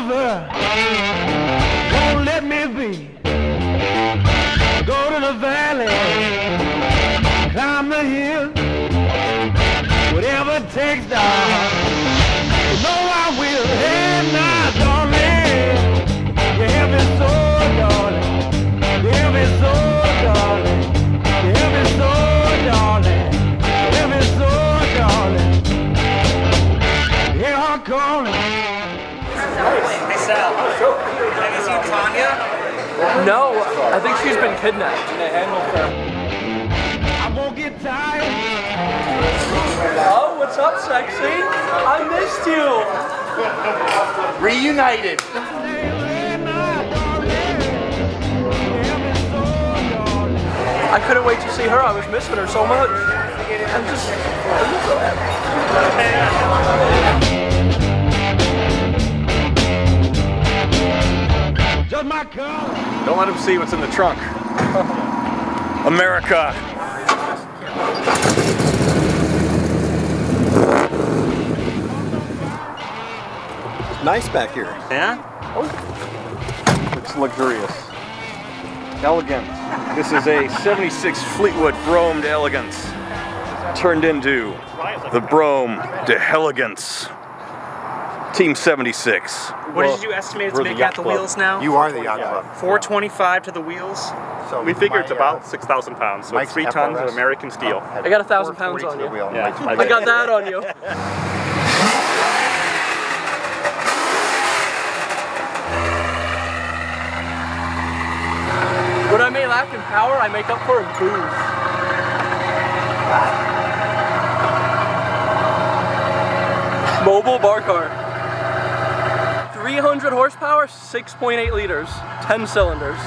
over. Won't let me be. Go to the valley, climb the hill, whatever it takes, dog. No, I think she's been kidnapped. I won't get tired. Oh, what's up, sexy? I missed you. Reunited. I couldn't wait to see her. I was missing her so much. I'm just, I'm just so happy. Just my color. Don't let them see what's in the trunk. America. Nice back here. Yeah? Oh. Looks luxurious. Elegant. This is a 76 Fleetwood Brougham d'Elegance. Turned into the Brome de Elegance. Team 76. What did you estimate it to make at the club. wheels now? You are the yacht club. 425 to the wheels. So We figure my, it's uh, about 6,000 pounds, so Mike's three tons of American steel. I got a thousand pounds on you. wheel. Yeah, I I got that on you. What I may lack in power, I make up for in booze. Mobile bar car. 300 horsepower, 6.8 liters, 10 cylinders.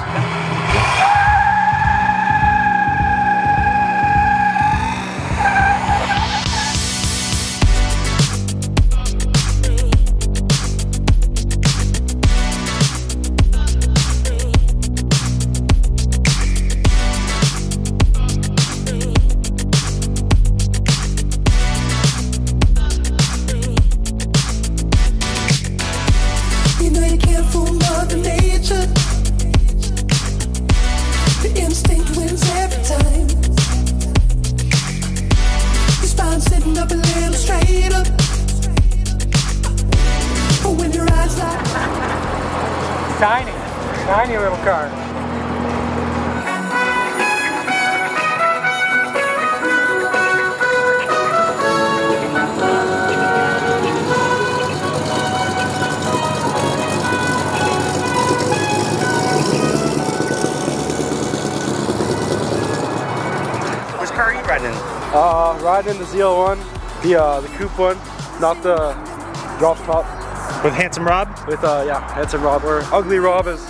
The coupe one, not the drop top. With Handsome Rob? With uh, yeah, handsome Rob or ugly Rob as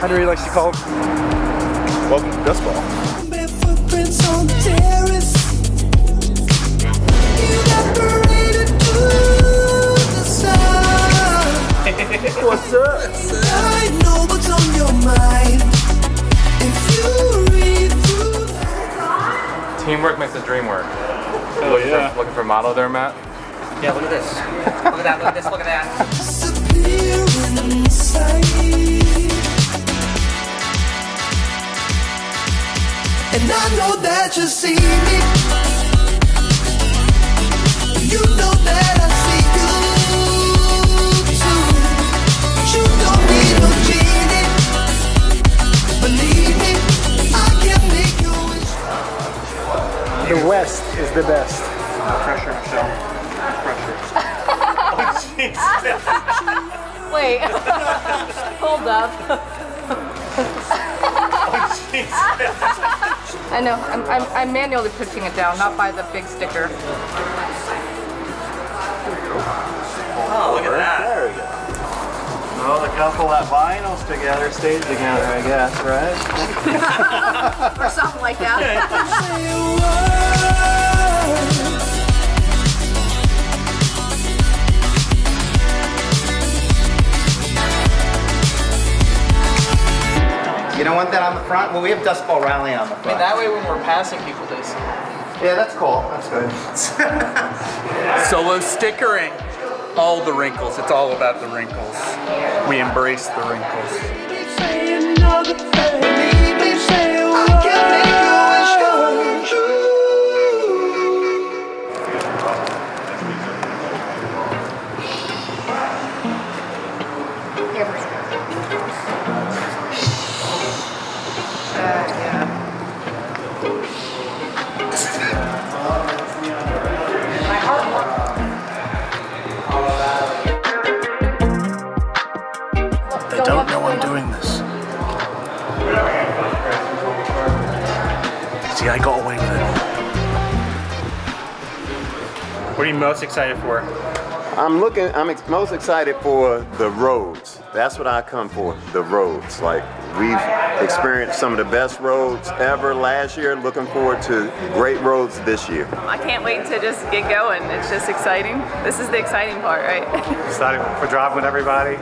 Henry likes to call him. Welcome to Dust Ball. bare footprints on the terrace. Evaporated to the sun. What's up? I know what's on your mind. If you read through Teamwork makes the dream work. Oh yeah. Looking for a model there, Matt? Yeah, look at this. look at that, look at this, look at that. And I know that you see me. The best. Pressure, Michelle. Wait. Hold up. I know. I'm, I'm, I'm manually pushing it down, not by the big sticker. Oh, look at that. There we go. Well, the couple that vinyls together stays together, I guess, right? or something like that. You don't want that on the front? Well, we have Dust Ball Rally on the front. I mean, that way when we're passing people, they see. Yeah, that's cool. That's good. Solo stickering. all the wrinkles. It's all about the wrinkles. We embrace the wrinkles. What are you most excited for? I'm looking. I'm ex- most excited for the roads. That's what I come for. The roads. Like we've experienced some of the best roads ever last year. Looking forward to great roads this year. I can't wait to just get going. It's just exciting. This is the exciting part, right? Excited for driving with everybody,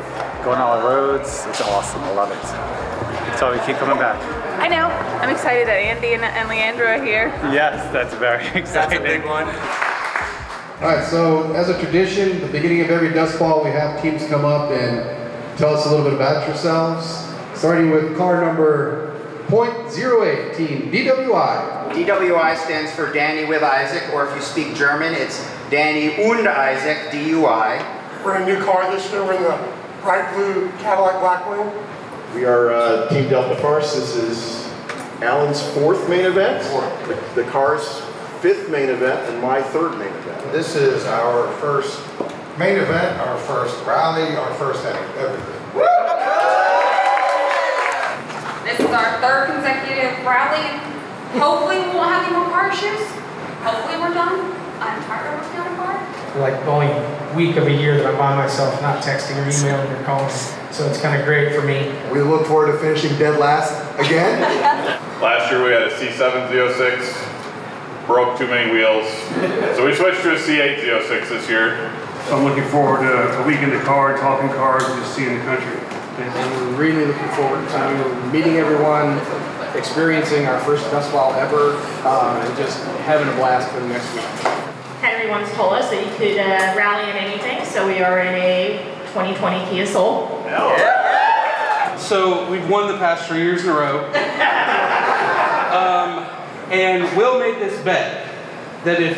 going on the roads. It's awesome. I love it. So we keep coming back. I know. I'm excited that Andy and, and Leandro are here. Yes, that's very exciting. That's a big one. All right, so as a tradition, the beginning of every Dust Ball, we have teams come up and tell us a little bit about yourselves. Starting with car number .08, team DWI. DWI stands for Danny with Isaac, or if you speak German, it's Danny und Isaac, DUI. We're in a new car this year. We're in the bright blue Cadillac Blackwing. We are uh, Team Delta Farce. This is Alan's fourth main event, the, the car's fifth main event, and my third main event. This is our first main event, our first rally, our first everything. This is our third consecutive rally. Hopefully we won't have any more car issues. Hopefully we're done. I'm tired of working on a car. like the only week of a year that I'm by myself, not texting or emailing or calling. So it's kind of great for me. We look forward to finishing dead last again. Last year we had a C706, broke too many wheels. So we switched to a C806 this year. So I'm looking forward to a week in the car, talking cars, and just seeing the country. And we're really looking forward to meeting everyone, experiencing our first Dust Ball ever, um, and just having a blast for the next week. Henry once told us that you could uh, rally in anything, so we are in a 2020 Kia Soul. So we've won the past three years in a row. Um, and Will made this bet that if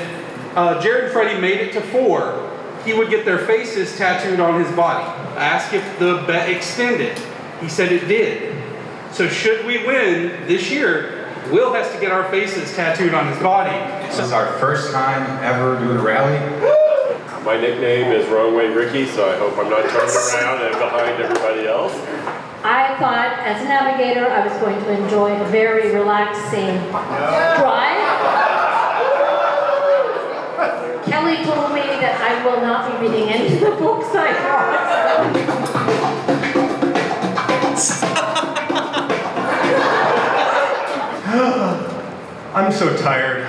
uh, Jared and Freddie made it to four, he would get their faces tattooed on his body. I asked if the bet extended. He said it did. So should we win this year, Will has to get our faces tattooed on his body. This is our first time ever doing a rally. My nickname is Runway Ricky, so I hope I'm not turned around and behind everybody else. I thought as a navigator I was going to enjoy a very relaxing drive. Kelly told me that I will not be reading any of the books I I'm so tired.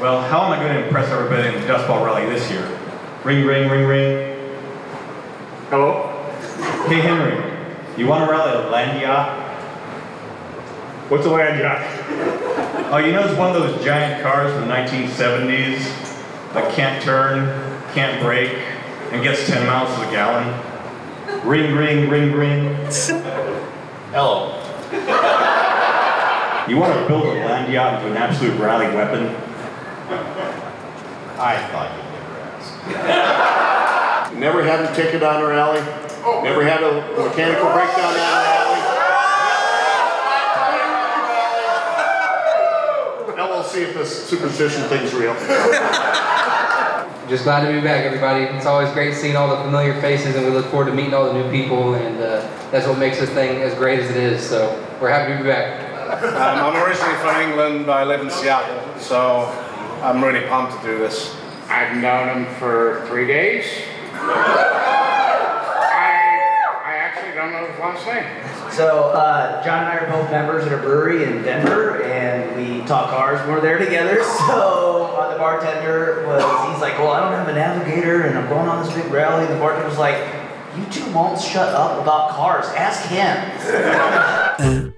Well, how am I going to impress everybody in the Dust Ball Rally this year? Ring, ring, ring, ring. Hello? Hey, Henry. You want to rally a land yacht? What's a land yacht? Oh, you know it's one of those giant cars from the 1970s that can't turn, can't brake, and gets 10 miles to the gallon? Ring, ring, ring, ring. Hello. You want to build a land yacht into an absolute rally weapon? I thought you'd never ask. Never had a ticket on a rally. Never had a mechanical breakdown on a rally. Now we'll see if this superstition thing's real. Just glad to be back, everybody. It's always great seeing all the familiar faces, and we look forward to meeting all the new people, and uh, that's what makes this thing as great as it is. So we're happy to be back. Um, I'm originally from England, but I live in Seattle, so I'm really pumped to do this. I've known him for three days. I, I actually don't know his last name. So uh, John and I are both members at a brewery in Denver, and we talk cars when we're there together. So uh, the bartender was, he's like, well, I don't have a navigator, and I'm going on this big rally. The bartender was like, you two won't shut up about cars. Ask him.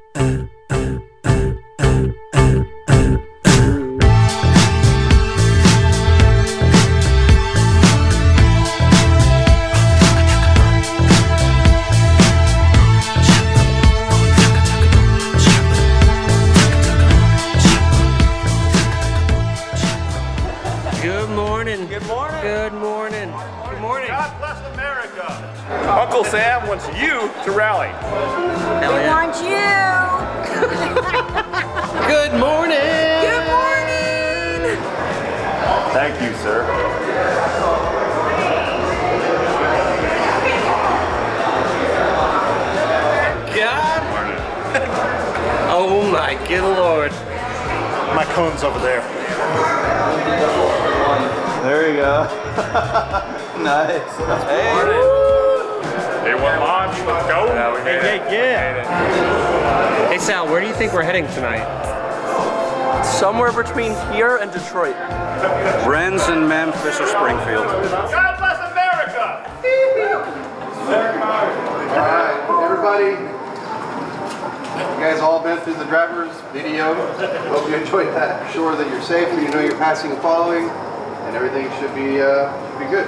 to rally. We want you. Good morning. Good morning. Thank you, sir. God. oh my good lord. My cone's over there. There you go. nice. Hey. Hey, one launch, let's go. Yeah, we made Hey, it. yeah. Hey Sal, where do you think we're heading tonight? Somewhere between here and Detroit. Rennes and Memphis or Springfield. God bless America! All right, everybody. You guys all been through the driver's video. Hope you enjoyed that. I'm sure that you're safe and you know you're passing and following, and everything should be uh, should be good.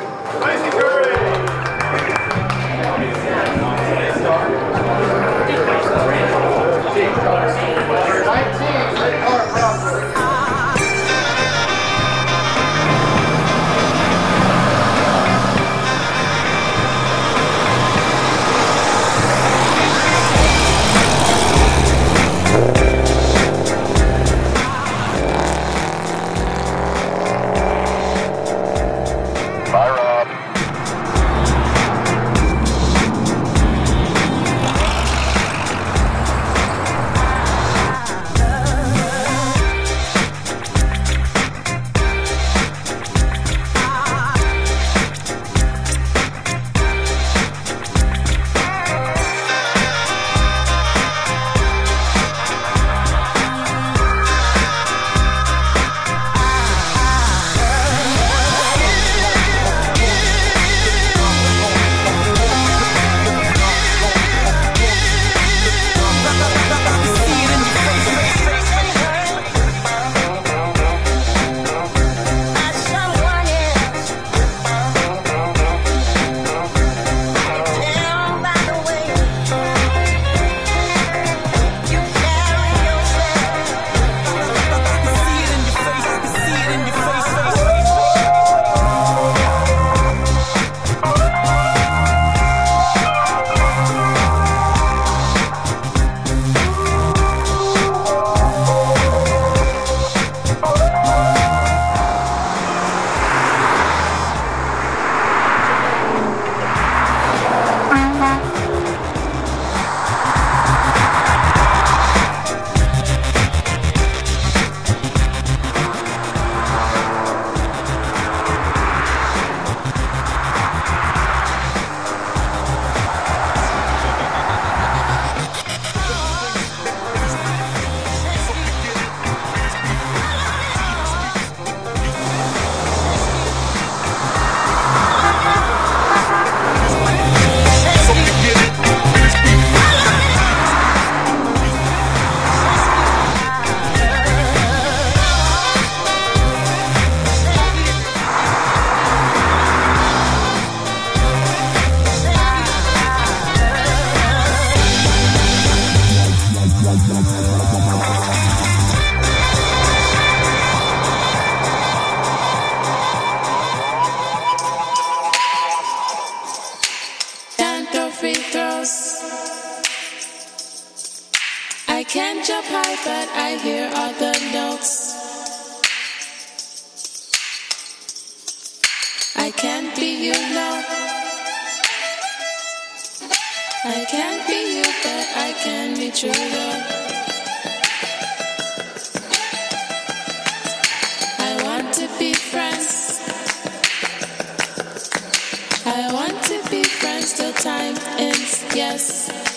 Yes.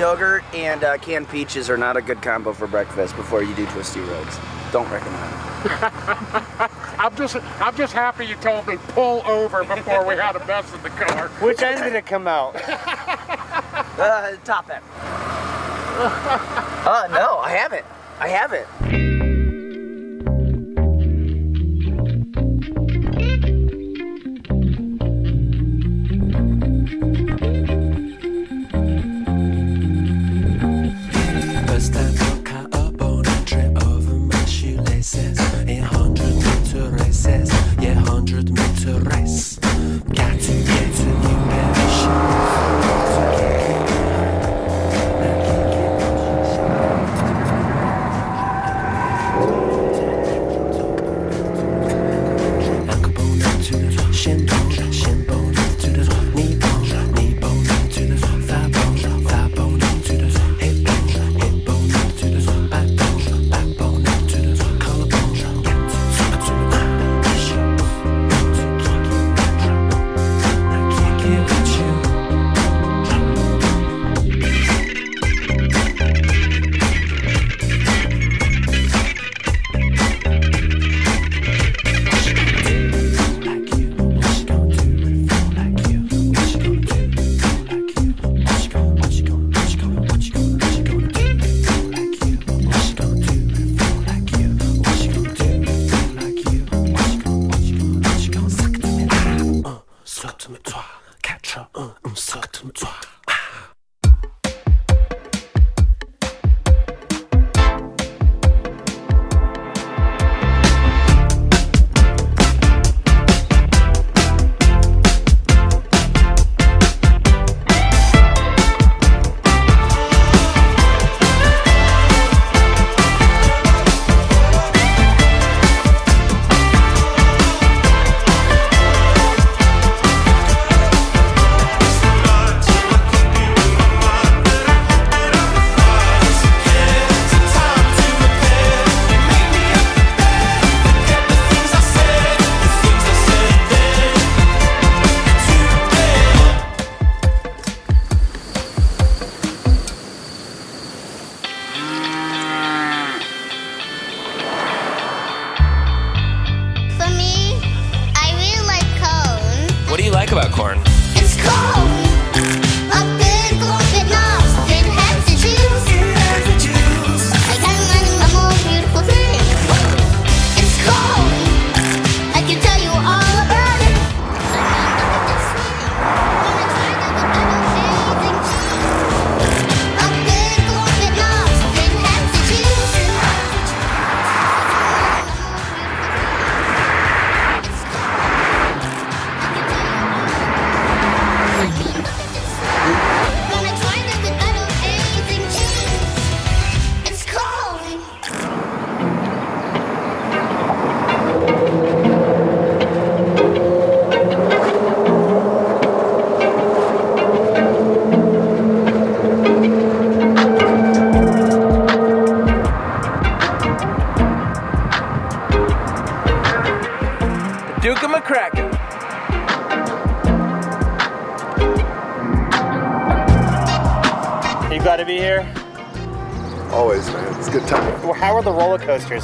yogurt and uh, canned peaches are not a good combo for breakfast before you do twisty roads. Don't recommend. I'm just I'm just happy you told me pull over before we had a mess in the car. Which end did it come out? uh, top end. uh, no, I haven't. I haven't. hundred meter race.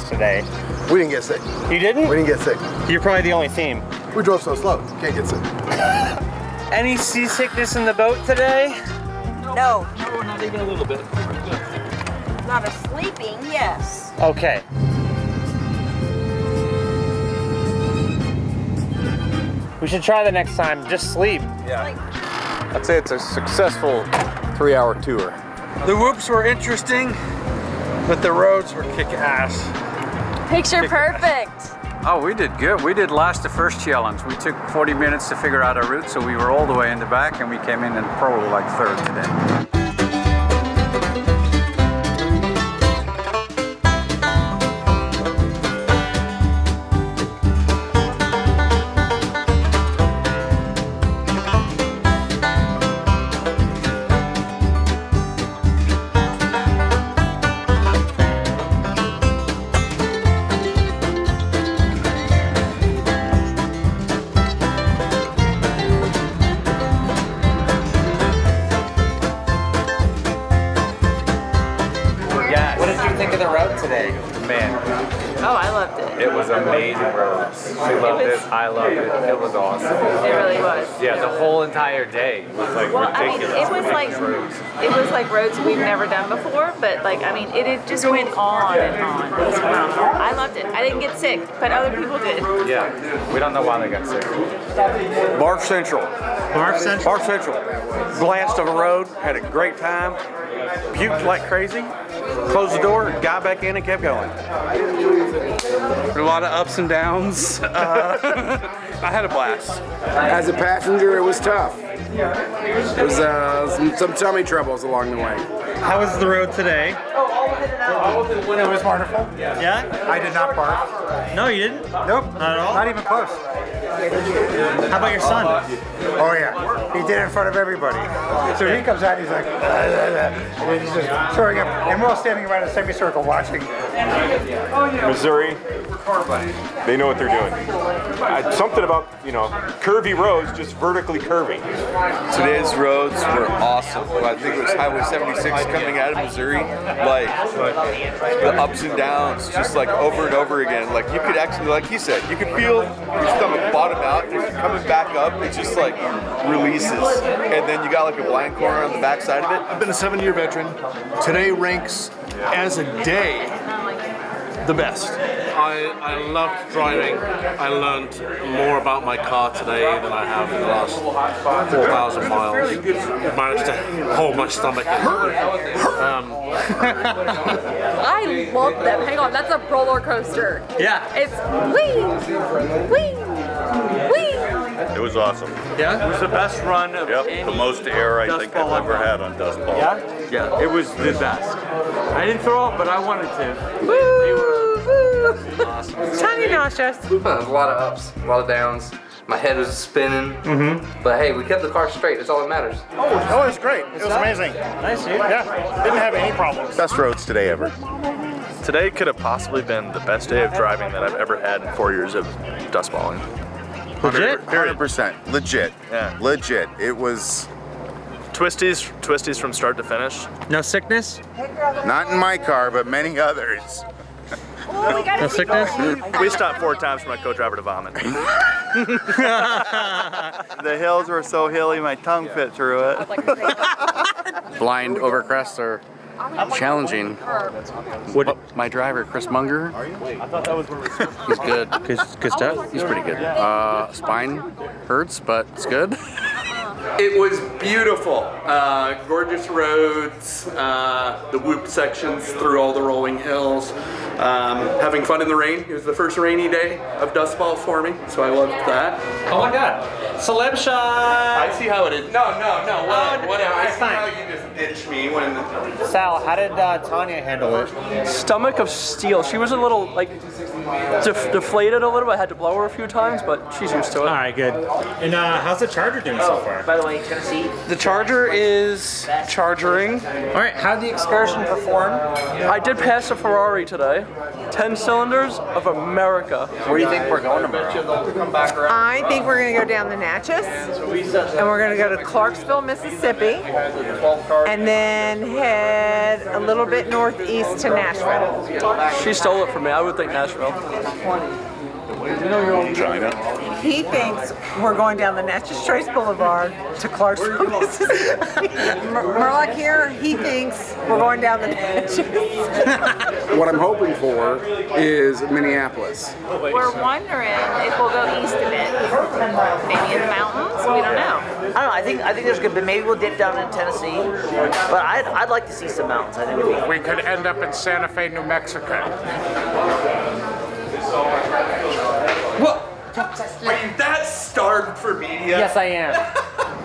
Coasters today? We didn't get sick. You didn't? We didn't get sick. You're probably the only team. We drove so slow. Can't get sick. Any seasickness in the boat today? No. No, not even a little bit. Not a sleeping, yes. Okay. We should try the next time. Just sleep. Yeah. I'd say it's a successful three-hour tour. The whoops were interesting, but the roads were kick ass. Picture perfect. Oh, we did good. We did last the first challenge. We took 40 minutes to figure out our route, so we were all the way in the back, and we came in and probably like third today. Like I mean, it, it just went on and on. It was phenomenal. I loved it. I didn't get sick, but other people did. Yeah, we don't know why they got sick. Barf Central. Barf Central? Barf Central. Blast of a road, had a great time, puked like crazy, closed the door, got back in and kept going. A lot of ups and downs. Uh, I had a blast. As a passenger, it was tough. There was uh, some, some tummy troubles along the way. How was the road today? It was wonderful. Yeah? I did not barf. No, you didn't? Nope. Not at all? Not even close. How about your son? Oh yeah, he did it in front of everybody. So he comes out, he's like, and he's just throwing up, and we're all standing around in a semicircle watching. Missouri, they know what they're doing. Uh, something about, you know, curvy roads just vertically curving. Today's roads were awesome. I think it was Highway 76 coming out of Missouri. Like the ups and downs, just like over and over again. Like you could actually, like he said, you could feel your stomach bottom out. and coming back up, it just like releases, and then you got like a blind corner on the back side of it. I've been a seven-year veteran. Today ranks as a day the best. I, I loved driving. I learned more about my car today than I have in the last 4,000 miles. Managed to hold my stomach. Um, I love them. Hang on, that's a roller coaster. Yeah. It's wee, wee, wee. It was awesome. Yeah? It was the best run of the most air I think I've ever had on Dust Ball. Yeah? Yeah, it was the best. I didn't throw up, but I wanted to. Tiny nauseous. a lot of ups, a lot of downs. My head was spinning. Mm-hmm. But hey, we kept the car straight. That's all that matters. Oh, oh, it was great. It was amazing. Nice, dude. Yeah, didn't have any problems. Best roads today ever. Today could have possibly been the best day of driving that I've ever had in four years of dust balling. Legit? 100%. Legit. Yeah. Legit. It was. Twisties, twisties from start to finish. No sickness? Not in my car, but many others. No sickness? We stopped four times for my co-driver to vomit. the hills were so hilly, my tongue fit through it. Blind overcrests are challenging. What? My driver, Chris Munger. I thought that was where we He's good. Good, good stuff. He's pretty good. Uh, spine hurts, but it's good. It was beautiful. Uh, gorgeous roads, uh, the whoop sections through all the rolling hills. Um, having fun in the rain. It was the first rainy day of Dust Ball for me, so I loved that. Oh my god. Celeb shot! I see how it is. No, no, no. What, Oh, whatever. I it's see fine. how you just ditched me when. Sal, how did uh, Tanya handle it? Stomach of steel. She was a little like def- deflated a little bit. I had to blow her a few times, but she's used to it. All right, good. And uh, how's the Charger doing so far? By the way, he's. The Charger is chargering. All right, how did the excursion perform? I did pass a Ferrari today. 10 cylinders of America. Where do you think we're going tomorrow? I think we're going to go down the Natchez, and we're going to go to Clarksville, Mississippi, and then head a little bit northeast to Nashville. She stole it from me. I would think Nashville. You know your own China. He thinks we're going down the Natchez Trace Boulevard to Clarksville, Mississippi. Mer- Merlock here, he thinks we're going down the Natchez. What I'm hoping for is Minneapolis. We're wondering if we'll go east a bit. Maybe in the mountains. We don't know. I don't know. I think I think there's good, but maybe we'll dip down in Tennessee. But I'd, I'd like to see some mountains. I think We could end up in Santa Fe, New Mexico. What? Are you that starved for media? Yes, I am.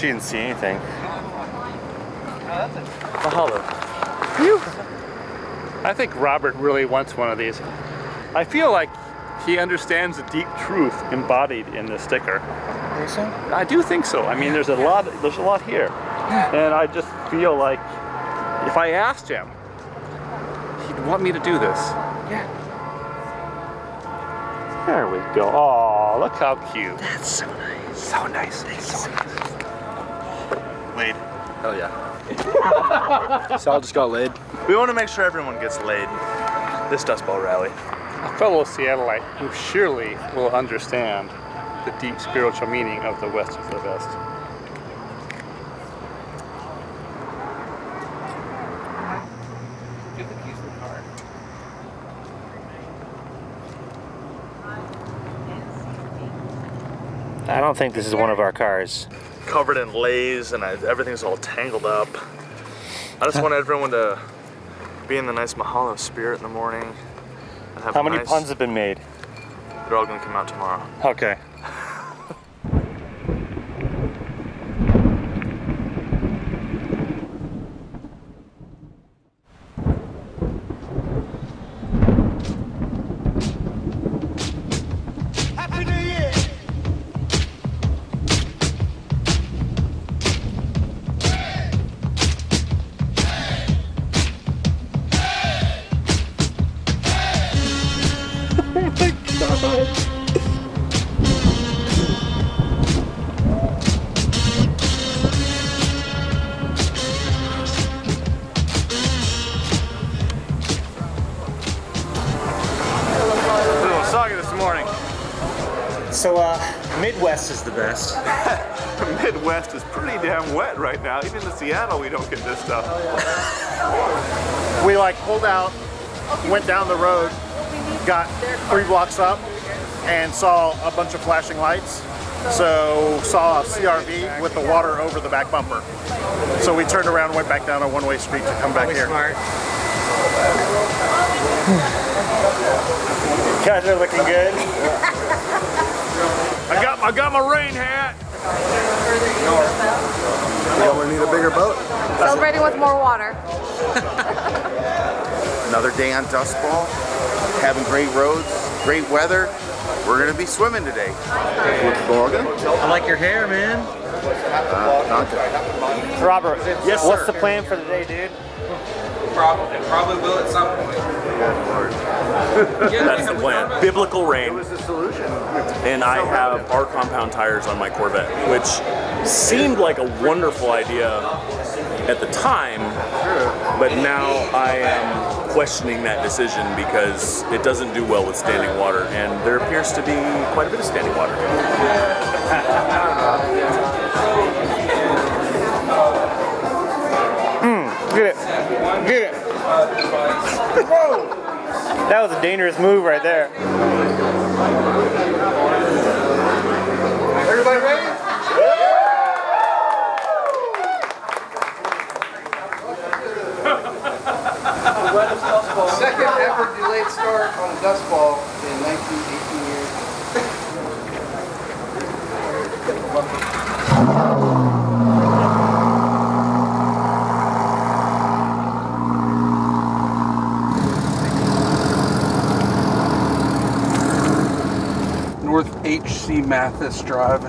She didn't see anything. Mahalo. I think Robert really wants one of these. I feel like he understands the deep truth embodied in the sticker. I do think so. I mean, there's a lot. There's a lot here, and I just feel like if I asked him, he'd want me to do this. Yeah. There we go. Oh, look how cute. That's so nice. So nice. So nice. Laid. Oh yeah. so I just got laid. We want to make sure everyone gets laid. This Dust Ball rally. A fellow Seattleite who surely will understand the deep spiritual meaning of the West is the best. Think this is one of our cars. Covered in leis and I, everything's all tangled up. I just want everyone to be in the nice Mahalo spirit in the morning. And have How many nice- puns have been made? They're all gonna come out tomorrow. Okay. Three blocks up, and saw a bunch of flashing lights. So saw a CRV with the water over the back bumper. So we turned around, and went back down a one-way street to come back here. Guys are looking good. I got I got my rain hat. Y'all gonna need a bigger boat? Celebrating with more water. Another day on Dust Ball, having great roads, great weather. We're gonna be swimming today. With Morgan. I like your hair, man. Uh, Dante. Robert, Yes, what's sir. the plan for the day, dude? Probably, probably will at some point. That's the plan. Biblical rain. And I have our compound tires on my Corvette, which seemed like a wonderful idea at the time, but now I am questioning that decision because it doesn't do well with standing water, and there appears to be quite a bit of standing water. Mm, get it. Get it. That was a dangerous move right there. Everybody ready? dust ball. Second ever delayed start on a dust ball in 1918 years. North H.C. Mathis Drive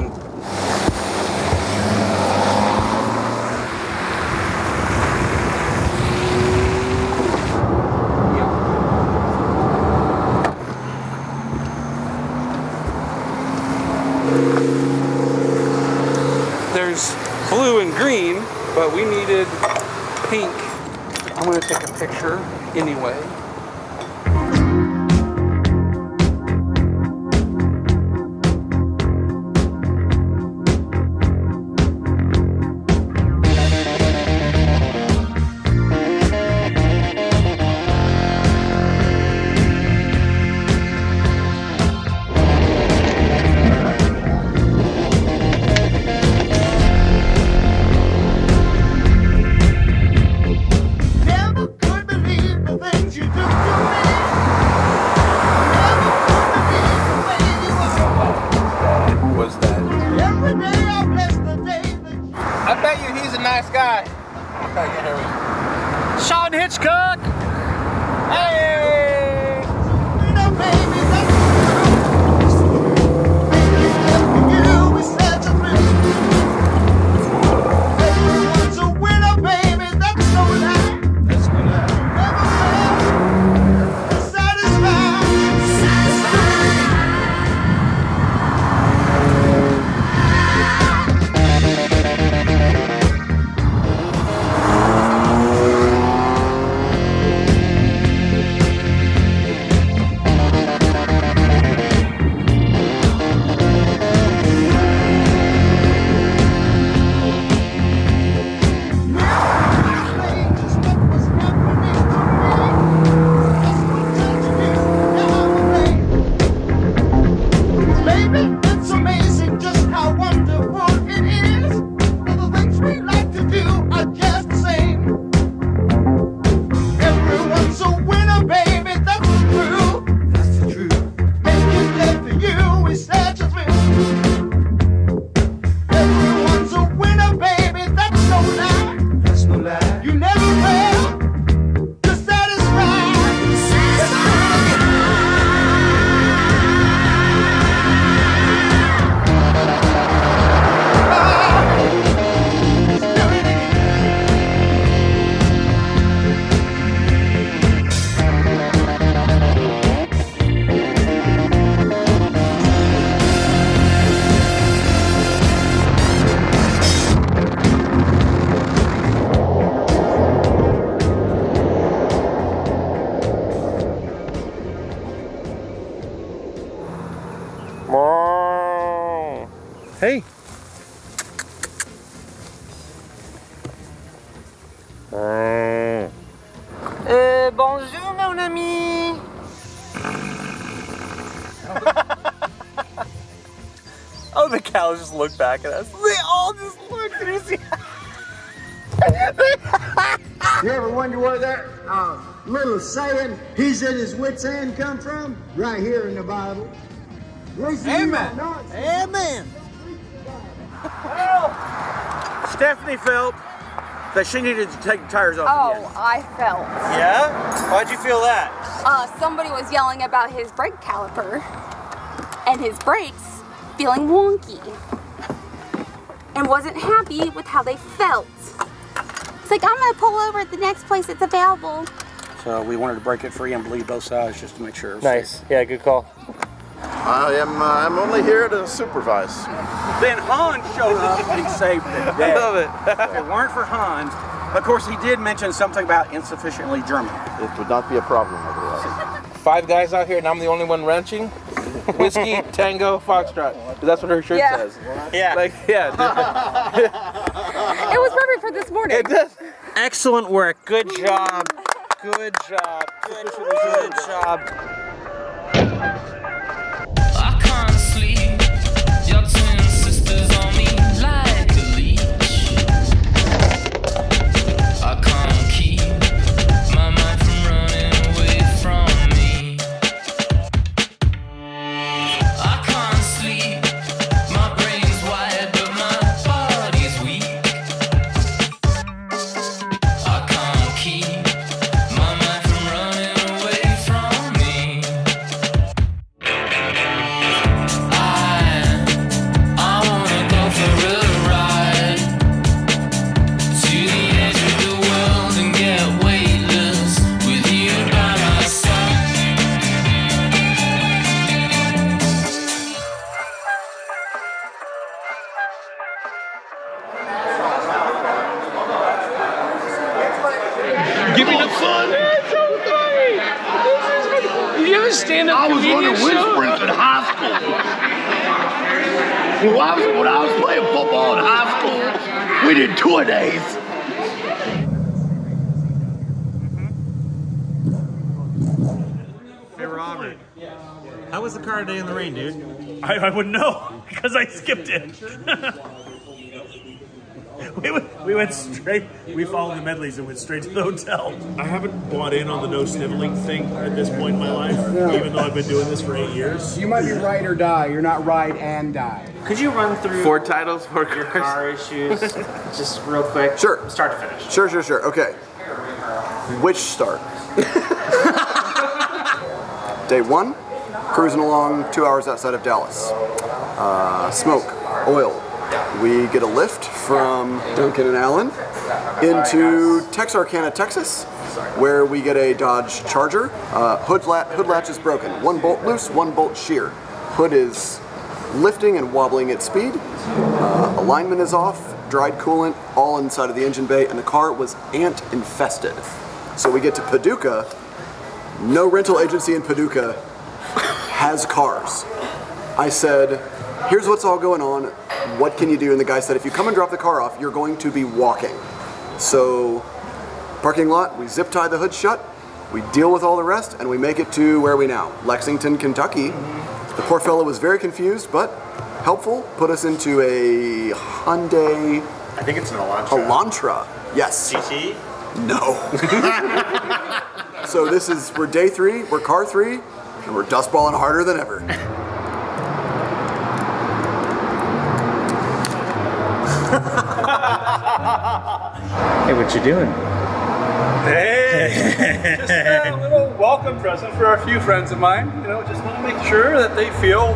but we needed pink. I'm gonna take a picture anyway. The just look back at us. They all just look. Did you see? You ever wonder where that uh, little saying, he's at his wits' end, come from? Right here in the Bible. Amen. Amen. Stephanie felt that she needed to take the tires off again. Oh, I felt. Yeah? Why'd you feel that? Uh, somebody was yelling about his brake caliper and his brakes feeling wonky and wasn't happy with how they felt. It's like, I'm gonna pull over at the next place that's available. So we wanted to break it free and bleed both sides just to make sure. it was Nice. Yeah, good call. I am. Uh, I'm only here to supervise. Then Hans showed up and he saved the day. I love it. if it weren't for Hans, of course, he did mention something about insufficiently German. It would not be a problem otherwise. Five guys out here, and I'm the only one ranching. Whiskey, Tango, Foxtrot. 'Cause That's what her shirt Yeah. says. Yeah. Like, yeah. It was perfect for this morning. It does. Excellent work. Good job. Good job. Good, good job. When I was, when I was playing football in high school, we did two a days. Hey Robert, how was the car today in the rain, dude? I, I wouldn't know because I skipped it. we, went, we went straight. We followed the medleys and went straight to the hotel. I haven't bought in on the no sniveling thing at this point in my life, No. even though I've been doing this for eight years. You might be ride or die. You're not ride and die. Could you run through Four titles, four your cars. car issues just real quick? Sure. Start to finish. Sure, sure, sure. Okay. Which start? Day one, cruising along two hours outside of Dallas. Uh, smoke, oil. We get a lift from Duncan and Allen into Texarkana, Texas, where we get a Dodge Charger. Uh, hood, la- hood latch is broken. One bolt loose, one bolt shear. Hood is lifting and wobbling at speed. Uh, alignment is off, dried coolant, all inside of the engine bay, and the car was ant infested. So we get to Paducah. No rental agency in Paducah has cars. I said, here's what's all going on. What can you do? And the guy said, if you come and drop the car off, you're going to be walking. So, parking lot, we zip tie the hood shut, we deal with all the rest, and we make it to where are we now? Lexington, Kentucky. The poor fellow was very confused, but helpful. Put us into a Hyundai. I think it's an Elantra. Elantra. Yes. GT? No. so this is we're day three, we're car three, and we're dustballing harder than ever. Hey, what you doing? Hey! just a little welcome present for a few friends of mine. You know, just want to make sure that they feel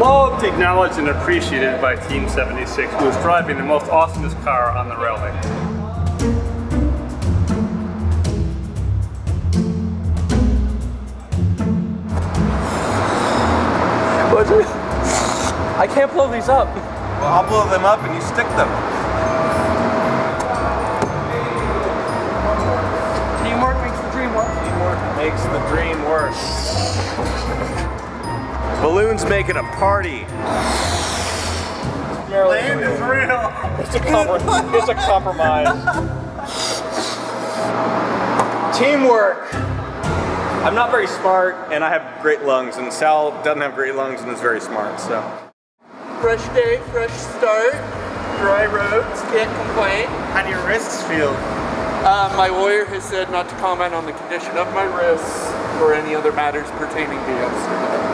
loved, acknowledged, and appreciated by Team 76, who is driving the most awesomest car on the railway. I can't blow these up. Well, I'll blow them up and you stick them. Teamwork makes the dream work. Teamwork makes the dream work. Balloons make it a party. Land is real. It's a, compro- it's a compromise. Teamwork. I'm not very smart, and I have great lungs, and Sal doesn't have great lungs and is very smart. So. Fresh day, fresh start, dry roads, can't complain. How do your wrists feel? Uh, my lawyer has said not to comment on the condition of my wrists or any other matters pertaining to yesterday.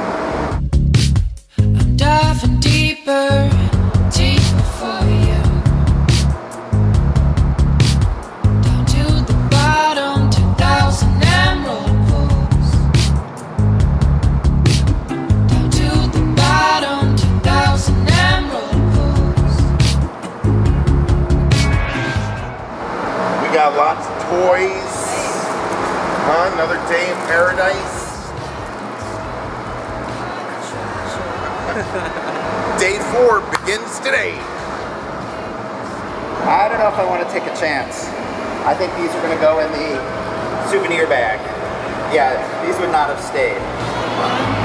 Diving deeper, deeper Another day in paradise. day four begins today. I don't know if I want to take a chance. I think these are going to go in the souvenir bag. Yeah, these would not have stayed.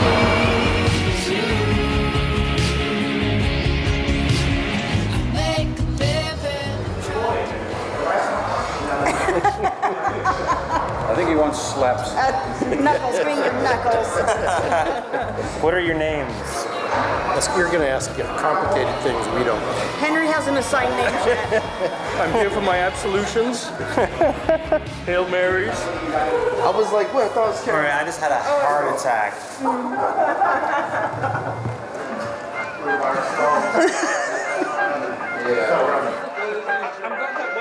I think he wants slaps. Uh, knuckles, finger knuckles. What are your names? You're going to ask you complicated things we don't know. Henry hasn't assigned names yet. I'm here for my absolutions. Hail Marys. I was like, what? I thought it was Sorry, I just had a heart oh. attack. I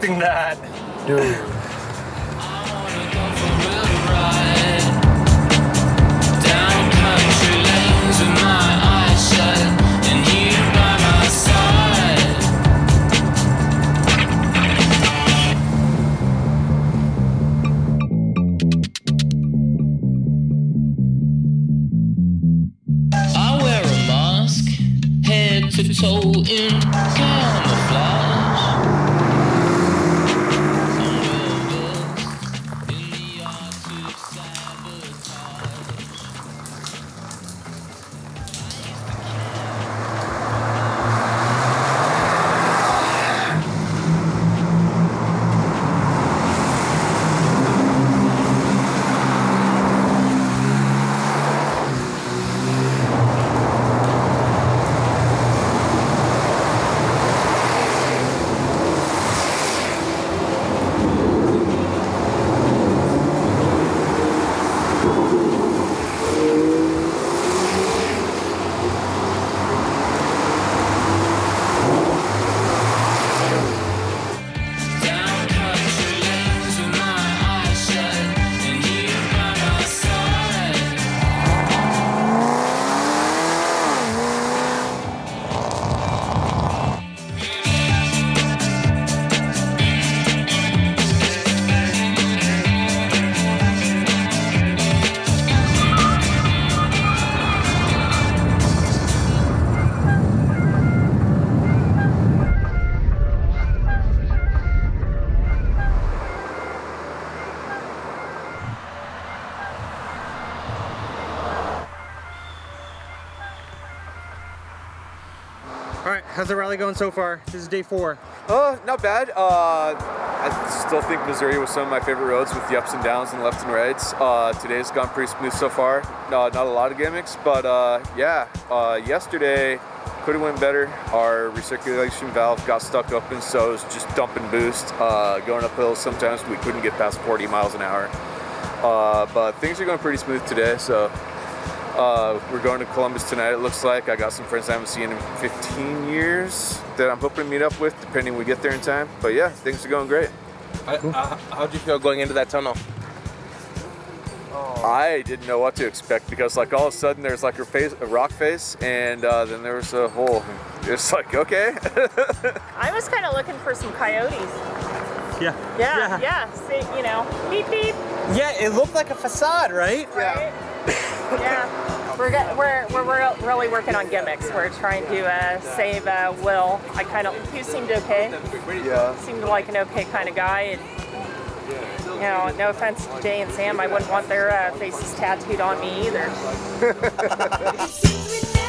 expecting that. Dude. Going so far? This is day four. Uh, not bad. Uh, I still think Missouri was some of my favorite roads with the ups and downs and lefts and rights. Uh, today's gone pretty smooth so far. Uh, not a lot of gimmicks, but uh, yeah. Uh, yesterday could have went better. Our recirculation valve got stuck open, so it was just dumping boost. Uh, going uphill, sometimes we couldn't get past 40 miles an hour. Uh, but things are going pretty smooth today, so uh, we're going to Columbus tonight, it looks like. I got some friends I haven't seen in 15 years that I'm hoping to meet up with, depending we get there in time. But yeah, things are going great. Uh, how'd you feel going into that tunnel? I didn't know what to expect because, like, all of a sudden there's like a face, a rock face, and uh, then there was a hole. It's like, okay. I was kind of looking for some coyotes. Yeah. Yeah, yeah. See, you know, beep beep. Yeah, it looked like a facade, right? Right. yeah. We're, get, we're, we're we're really working on gimmicks. We're trying to uh, save uh, Will. I kind of he seemed okay. Yeah. Seemed like an okay kind of guy. And, you know, no offense to Jay and Sam, I wouldn't want their uh, faces tattooed on me either.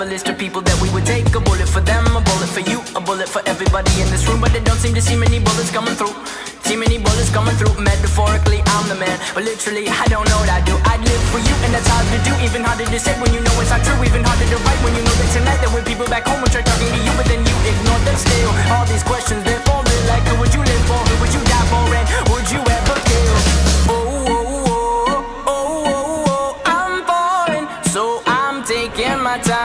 have a list of people that we would take. A bullet for them, a bullet for you, a bullet for everybody in this room. But they don't seem to see many bullets coming through. See many bullets coming through. Metaphorically, I'm the man. But literally, I don't know what I do. I'd live for you, and that's hard to do. Even harder to say when you know it's not true. Even harder to write when you know that tonight there were people back home who tried talking to you, but then you ignored them still. All these questions, they're falling like who would you live for? Who would you die for? And would you ever kill?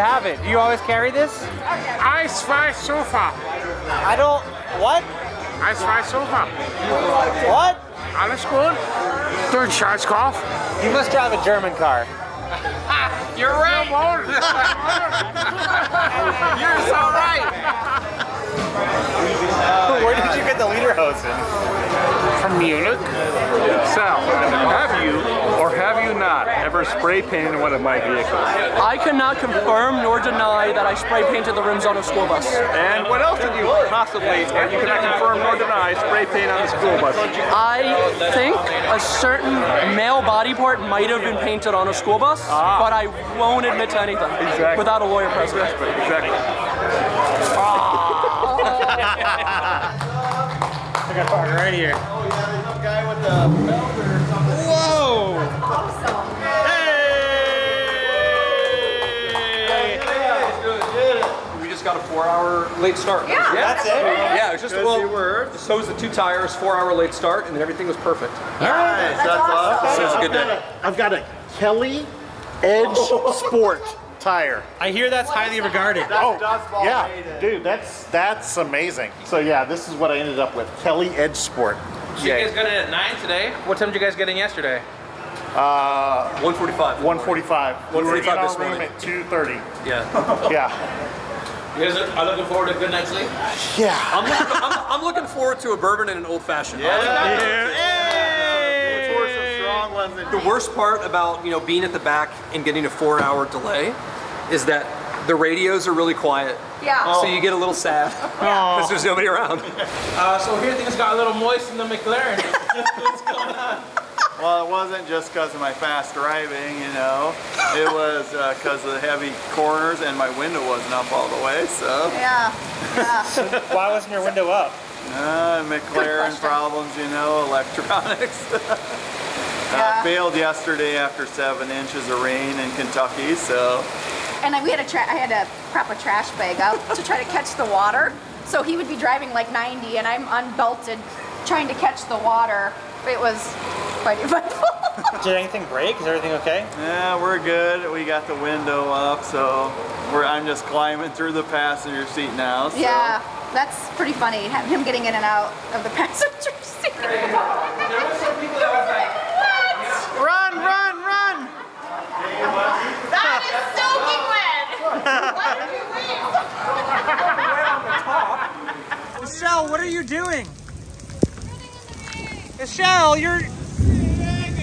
have it? Do you always carry this? Ice fry sofa. I don't. What? Ice fry sofa. What? Alles gut? Durch Scheißkopf. You must drive a German car. You're right. You're so right. Where did you get the lederhosen? Munich. Sal, have you or have you not ever spray painted one of my vehicles? I cannot confirm nor deny that I spray painted the rims on a school bus. And what else did you possibly, and you cannot confirm nor deny, spray paint on the school bus? I think a certain male body part might have been painted on a school bus, ah. but I won't admit to anything Exactly. without a lawyer present. Exactly. I ah. got Parker right here. Oh, Whoa! We just got a four-hour late start. Yeah. That's it? Yeah, it was just Good well, so was the two tires, four-hour late start, and then everything was perfect. Nice, that's awesome. So it was a good I've got day. a- I've got a Kelly Edge Sport tire. I hear that's highly regarded. oh, yeah, dude, that's that's amazing. So yeah, this is what I ended up with, Kelly Edge Sport. So you guys got in at 9 today? What time did you guys get in yesterday? Uh, 145. 145. We were in 145 our this room morning. at 2:30. Yeah. Yeah. You guys are, are looking forward to a good night's sleep? Yeah. I'm, looking, I'm, I'm looking forward to a bourbon and an old fashioned. The worst part about you know being at the back and getting a four hour delay is that the radios are really quiet. Yeah. So you get a little sad because there's nobody around. Uh, so here things got a little moist in the McLaren. What's going on? Well, it wasn't just because of my fast driving, you know. It was because of the heavy corners and my window wasn't up all the way, so. Yeah. Yeah. Why wasn't your window up? Uh, McLaren problems, you know, electronics. Uh, failed yesterday after seven inches of rain in Kentucky, so. And then we had a tra- I had to prop a trash bag up to try to catch the water. So he would be driving like 90 and I'm unbelted trying to catch the water. It was quite eventful. Did anything break? Is everything okay? Yeah, we're good. We got the window up, so we're, I'm just climbing through the passenger seat now. So. Yeah, that's pretty funny. Him getting in and out of the passenger seat. Run, run, run! That is soaking wet. Michelle, what are you doing? Michelle, you're.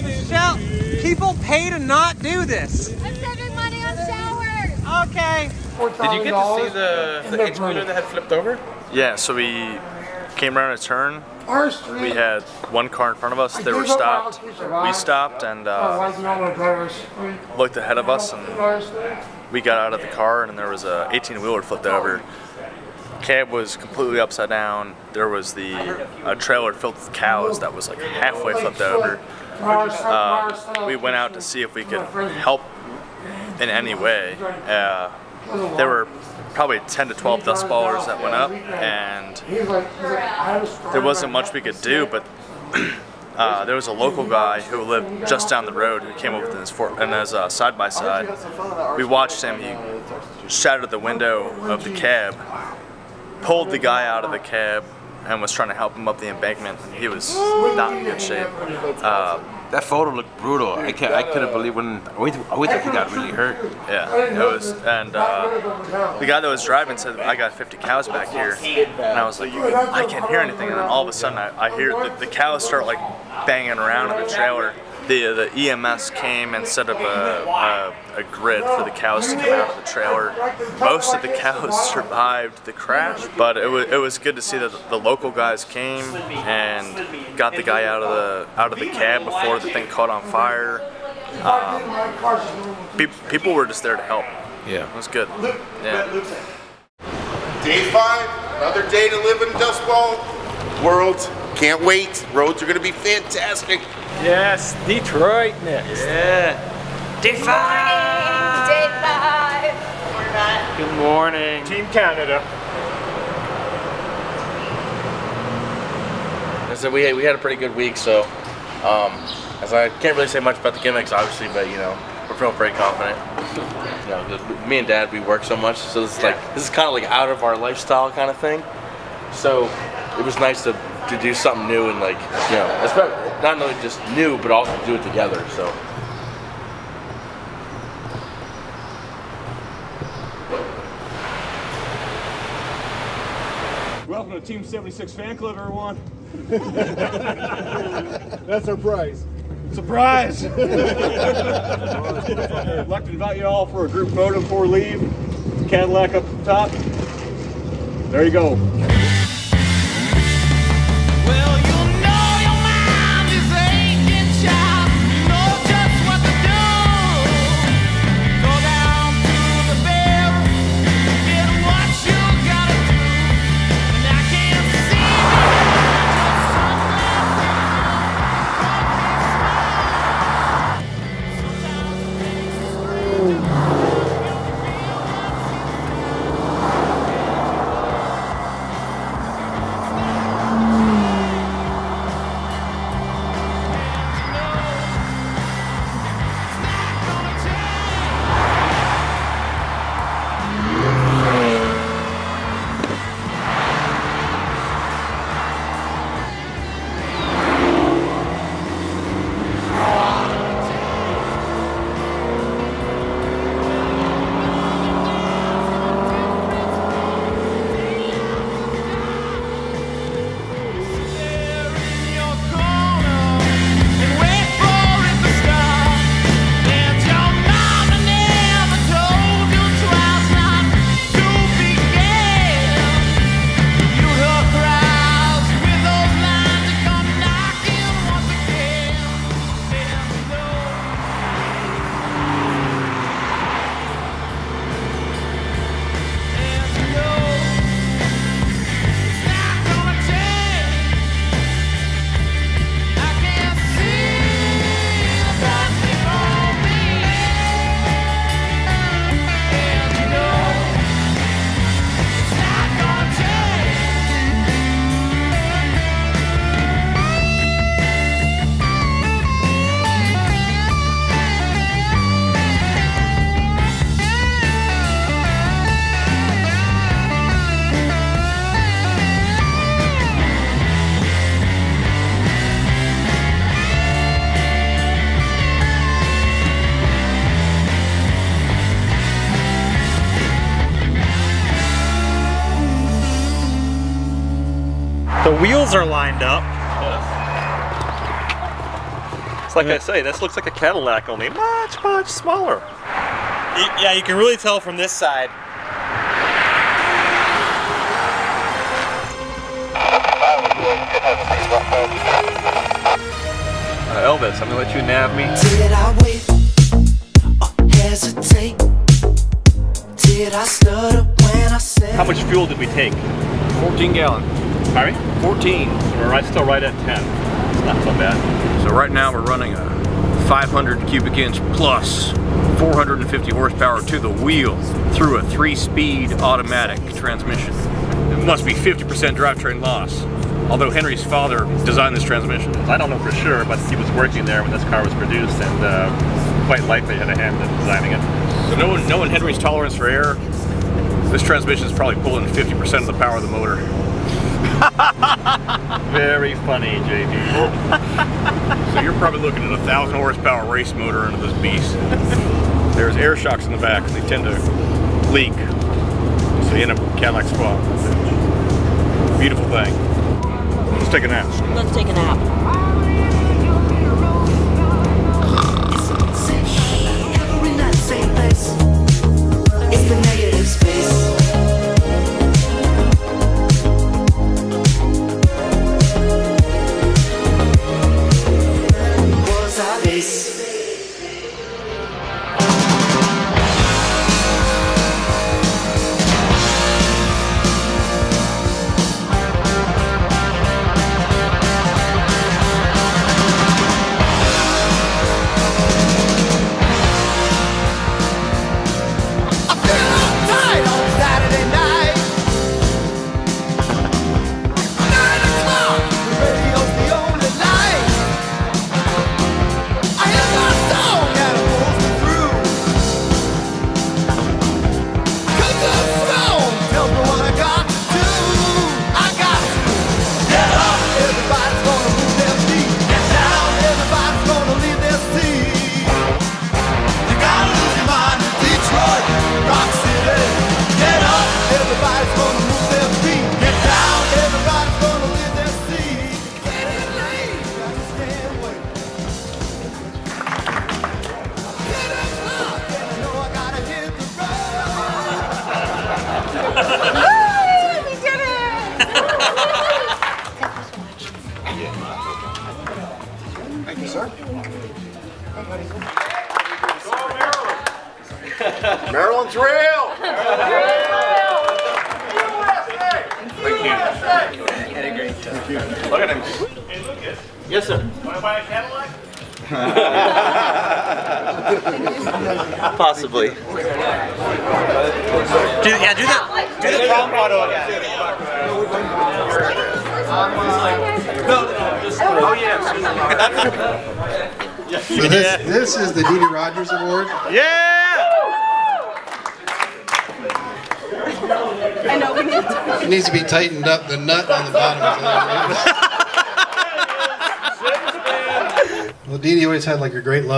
Michelle, people pay to not do this. I'm saving money on showers. Okay. Did you get to see the, the hitch wheeler that had flipped over? Yeah, so we came around a turn. We had one car in front of us. They were stopped. We stopped and uh, looked ahead of us, and we got out of the car, and there was a 18 wheeler flipped over. Cab was completely upside down. There was the uh, trailer filled with cows that was like halfway flipped over. Uh, we went out to see if we could help in any way. Uh, there were probably 10 to 12 dust ballers that went up, and there wasn't much we could do, but uh, there was a local guy who lived just down the road who came up with his for- in his uh, side by side. We watched him. He shattered the window of the cab, pulled the guy out of the cab, and was trying to help him up the embankment. He was not in good shape. Uh, That photo looked brutal. I can't. I couldn't believe when. Wait, I wait he got really hurt. Yeah, it was, and uh, the guy that was driving said, "I got 50 cows back here," and I was like, "I can't hear anything." And then all of a sudden, I, I hear the, the cows start like banging around in the trailer. The the EMS came and set up a, a, a grid for the cows to come out of the trailer. Most of the cows survived the crash, but it was it was good to see that the local guys came and got the guy out of the out of the cab before the thing caught on fire. Um, pe- people were just there to help. Yeah, it was good. Yeah. Day five, another day to live in Dust Ball world. Can't wait. Roads are going to be fantastic. Yes, Detroit next. Yeah. Day five. Day five. Good morning. Team Canada. So we we had a pretty good week. So, um, as I can't really say much about the gimmicks, obviously, but you know we're feeling pretty confident. You know, me and Dad we work so much, so this is like this is kind of like out of our lifestyle kind of thing. So it was nice to to do something new and like you know, especially not only just new, but also do it together. So. Welcome to Team 76 Fan Club, everyone. That's our prize. Surprise! I'd like to invite you all for a group photo before we leave. Cadillac up top. There you go. Well, The wheels are lined up. It's like I say, this looks like a Cadillac, only much, much smaller. Yeah, you can really tell from this side. Uh, Elvis, I'm gonna let you nav me. Did I wait or hesitate? Did I stutter when I said How much fuel did we take? 14 gallon. Me? 14. So we're right, still right at 10. It's not so bad. So right now we're running a 500 cubic inch plus 450 horsepower to the wheel through a three-speed automatic transmission. It must be 50% drivetrain loss. Although Henry's father designed this transmission. I don't know for sure, but he was working there when this car was produced and uh, quite likely had a hand in designing it. So knowing, knowing Henry's tolerance for air, this transmission is probably pulling 50% of the power of the motor. Very funny, JP. So you're probably looking at a thousand horsepower race motor into this beast. There's air shocks in the back and they tend to leak. So you end up with Cadillac squat. Beautiful thing. Let's take a nap. Let's take a nap. Every night, same place. It's the negative space.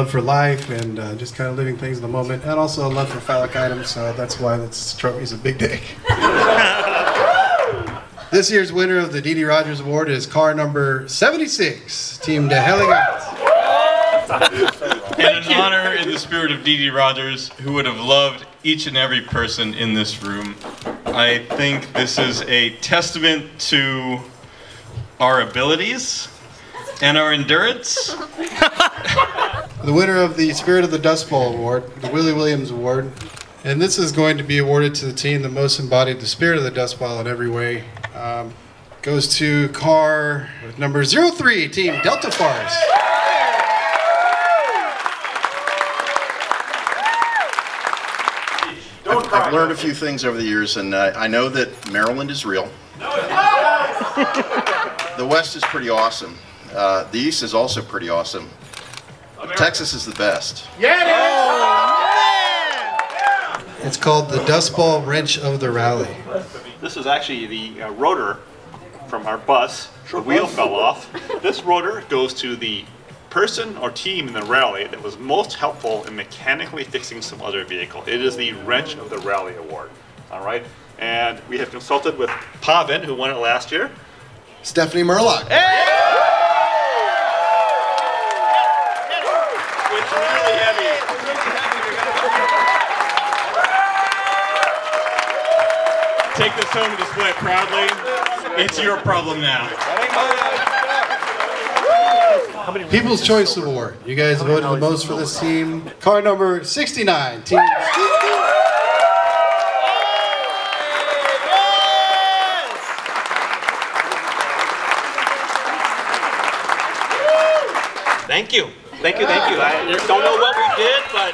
Love for life and uh, just kind of living things in the moment, and also a love for phallic items. So that's why this trophy is a big day. this year's winner of the Dee Dee Rogers Award is car number 76, Team De Heligat. And an honor in the spirit of Dee Dee Rogers, who would have loved each and every person in this room. I think this is a testament to our abilities and our endurance. The winner of the Spirit of the Dust Ball Award, the Willie Williams Award. And this is going to be awarded to the team that most embodied the spirit of the Dust Ball in every way. Um, goes to car number 03, Team Delta Force. I've, I've learned a few things over the years, and uh, I know that Maryland is real. the West is pretty awesome. Uh, the East is also pretty awesome. Texas is the best. Yeah, It's It's called the Dust Ball Wrench of the Rally. This is actually the uh, rotor from our bus. The wheel fell off. This rotor goes to the person or team in the rally that was most helpful in mechanically fixing some other vehicle. It is the Wrench of the Rally Award. All right? And we have consulted with Pavin, who won it last year. Stephanie Murlock. It's really heavy. Take this home and display it proudly. It's your problem now. People's Choice Award. You guys voted the most for this team. Car number 69, Team Thank you. Thank you, thank you. I don't know what we did, but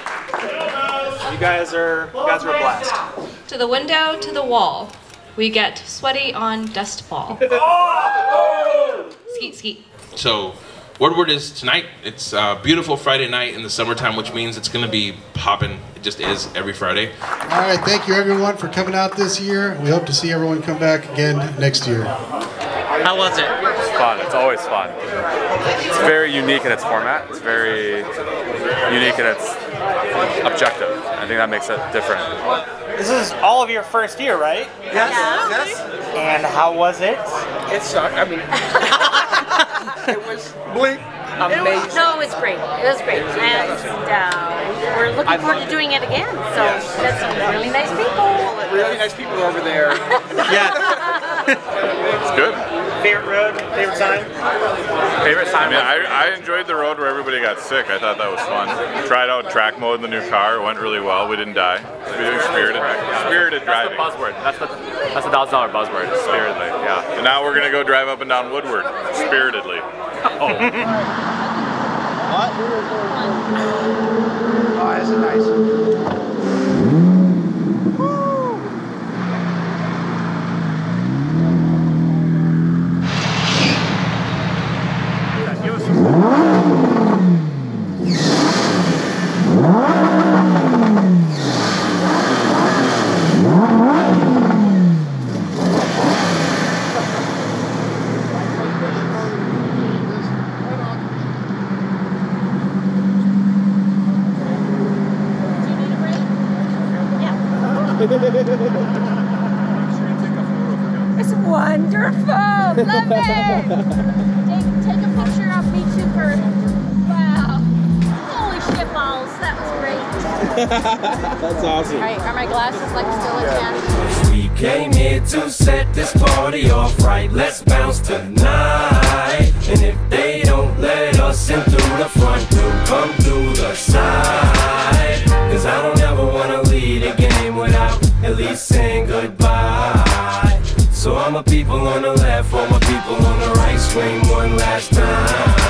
you guys are you guys are a blast. To the window, to the wall. We get sweaty on dust ball. Oh! Skeet, skeet. So, Woodward is tonight. It's a beautiful Friday night in the summertime, which means it's going to be popping. It just is every Friday. All right, thank you everyone for coming out this year. We hope to see everyone come back again next year. How was it? It's fun. It's always fun. It's very unique in its format. It's very unique in its objective. I think that makes it different. This is all of your first year, right? Yes. Yes. And how was it? It sucked. I mean, it was bleak. amazing. No, it was great. It was great. And uh, we're looking forward to doing it again. So that's some really nice people. Really nice people over there. Yeah. it's good. Favorite road? Favorite time? Favorite time? I mean, I, I enjoyed the road where everybody got sick. I thought that was fun. Tried out track mode in the new car. It went really well. We didn't die. We did spirited, spirited driving. That's the buzzword. That's the that's the thousand dollar buzzword. Spiritedly. Yeah. And now we're gonna go drive up and down Woodward, spiritedly. Oh. Oh, this is nice. It's wonderful. Love it. That's awesome. All right, are my glasses like still attached? We came here to set this party off right. Let's bounce tonight. And if they don't let us in through the front, we'll come through the side. Cause I don't ever wanna lead a game without at least saying goodbye. So I'm a people on the left, all my people on the right, swing one last time.